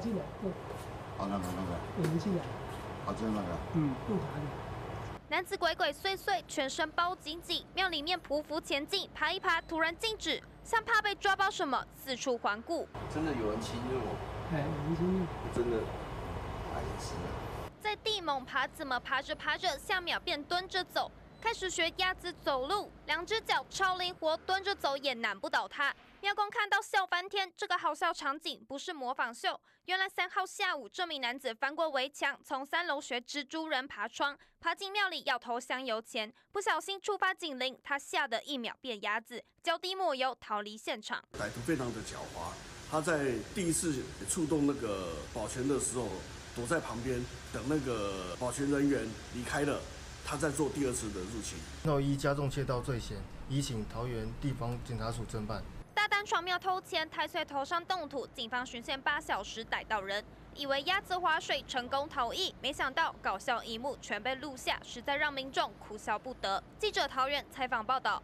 爬进来，对，好那个那个，有人进来，好就是那个，嗯，不爬的。男子鬼鬼祟祟，全身包紧紧，庙里面匍匐前进，爬一爬突然静止，像怕被抓包什么，四处环顾。真的有人侵入我，哎，有人侵入。真的！在地猛爬，怎么爬着爬着，下秒便蹲着走，开始学鸭子走路，两只脚超灵活，蹲着走也难不倒他。庙公看到笑翻天，这个好笑场景不是模仿秀。原来三号下午，这名男子翻过围墙，从三楼学蜘蛛人爬窗，爬进庙里要投香油钱，不小心触发警铃，他吓得一秒变鸭子，脚底抹油逃离现场。歹徒非常的狡猾，他在第一次触动那个保全的时候，躲在旁边等那个保全人员离开了，他在做第二次的入侵。闹一加重窃盗罪嫌，移请桃园地方警察署侦办。大胆闯庙偷钱，太岁头上动土，警方巡线八小时逮到人，以为鸭子划水成功逃逸，没想到搞笑一幕全被录下，实在让民众哭笑不得。记者桃园采访报道。